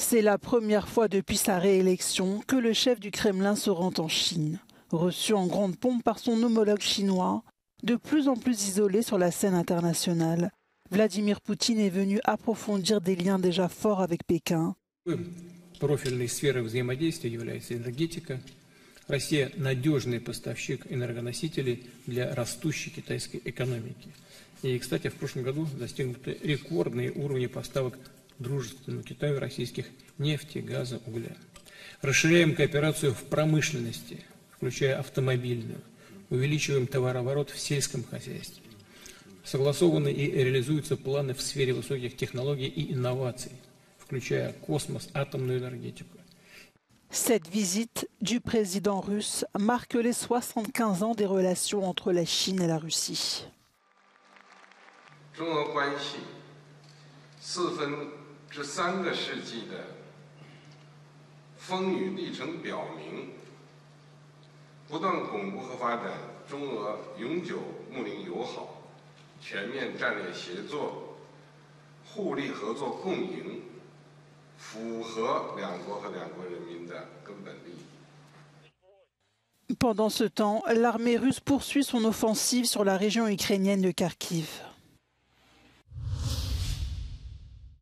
C'est la première fois depuis sa réélection que le chef du Kremlin se rend en Chine. Reçu en grande pompe par son homologue chinois, de plus en plus isolé sur la scène internationale, Vladimir Poutine est venu approfondir des liens déjà forts avec Pékin. Профильной сферой взаимодействия является энергетика. Россия – надежный поставщик энергоносителей для растущей китайской экономики. И, кстати, в прошлом году достигнуты рекордные уровни поставок дружественному Китаю российских нефти, газа, угля. Расширяем кооперацию в промышленности, включая автомобильную. Увеличиваем товарооборот в сельском хозяйстве. Согласованы и реализуются планы в сфере высоких технологий и инноваций, включая космос, атомную энергетику. Cette visite du président russe marque les 75 ans des relations entre la Chine et la Russie. 中俄关系四分 之三个世纪的风雨历程表明，不断巩固和发展中俄永久睦邻友好、全面战略协作、互利合作共赢，符合两国和两国人民的根本利益。Pendant ce temps, l'armée russe poursuit son offensive sur la région ukrainienne de Kharkiv.